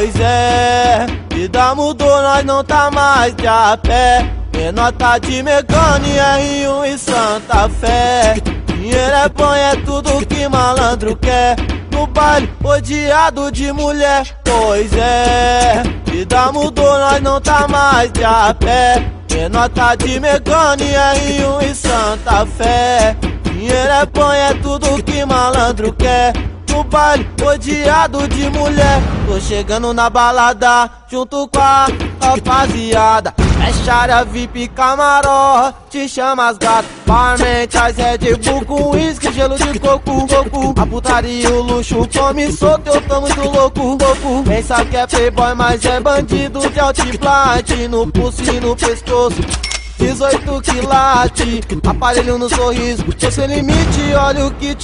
Pois é, vida mudou, nós não tá mais de a pé. Menor tá de Mecânica, R1 e Santa Fé. Dinheiro é bom, é tudo que malandro quer. No baile, odiado de mulher. Pois é, vida mudou, nós não tá mais de a pé. Menor tá de Mecânica, R1 e Santa Fé. Dinheiro é bom, é tudo que malandro quer baile, odiado de mulher. Tô chegando na balada, junto com a rapaziada. É área VIP camarote, chama as gatas. Parmente, as Red Bull com uísque, gelo de coco, coco. A putaria o luxo come solto, eu tô muito louco, louco. Pensa que é playboy, mas é bandido de altiplate. No pulso e no pescoço. 18 quilate, aparelho no sorriso, tô sem limite, olha o kit,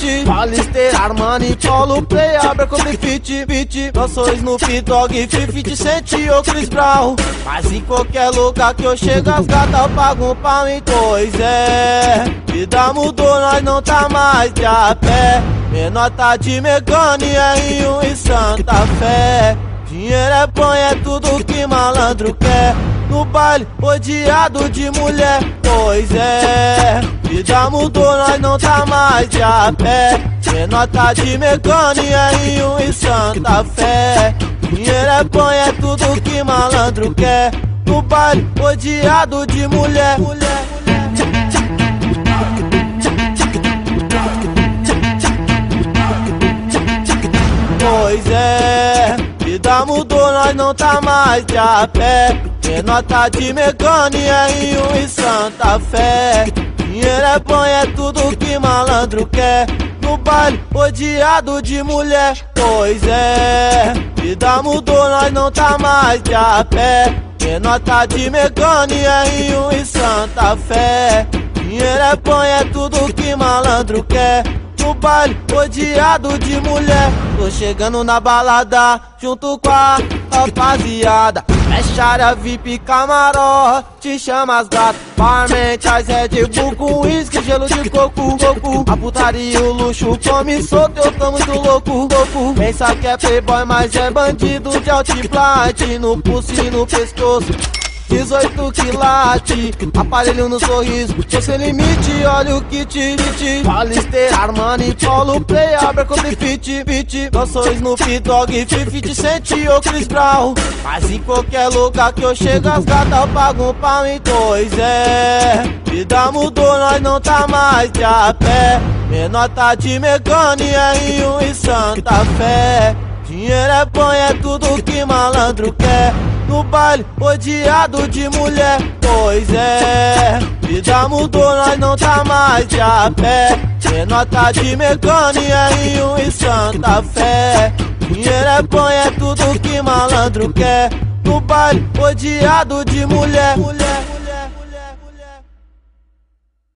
kit. Balister, Armani, Polo, Play, Abercrombie, Fit, Fit. Nós sou Snoop Dogg, 50 Cent ou Chris Brown. Mas em qualquer lugar que eu chego, as gatas pagam um pau em Pois é, vida mudou, nós não tá mais de a pé. Menor tá de Megane, R1 e Santa Fé. Dinheiro é bom, é tudo malandro quer no baile, odiado de mulher. Pois é, vida mudou, nós não tá mais de a pé. Menor tá de Mecânica, R1 e Santa Fé. Dinheiro é bom, é tudo que malandro quer. No baile, odiado de mulher. Não tá mais de a pé. Menor tá de Mecânica, R1 e Santa Fé. Dinheiro é bom, é tudo que malandro quer. No baile, odiado de mulher. Pois é, vida mudou, nós não tá mais de a pé. Menor tá de Mecânica, R1 e Santa Fé. Dinheiro é bom, é tudo que malandro quer no baile, odiado de mulher. Tô chegando na balada, junto com a rapaziada. É área VIP camarote, chama as gatas. Parmente, as Red Bull com uísque, gelo de coco, coco. A putaria e o luxo come solto, eu tô muito louco, louco. Pensa que é playboy, mas é bandido de altiplate. No pulso e no pescoço. 18 quilate, aparelho no sorriso, tô sem limite, olha o kit, kit. Balister, Armani, Polo, Play, Abercrombie, Fit, Fit. Nós sou Snoop Dogg, 50 Cent ou Chris Brown. Mas em qualquer lugar que eu chego, as gatas pagam um pau em dois, é. Vida mudou, nós não tá mais de a pé. Menor tá de Mecânica, R1 e Santa Fé. Dinheiro é bom, é tudo que malandro quer no baile, odiado de mulher. Pois é, vida mudou, nós não tá mais de a pé. Menor tá de Mecânica, R1 e Santa Fé. Dinheiro é bom, é tudo que malandro quer. No baile, odiado de mulher. mulher.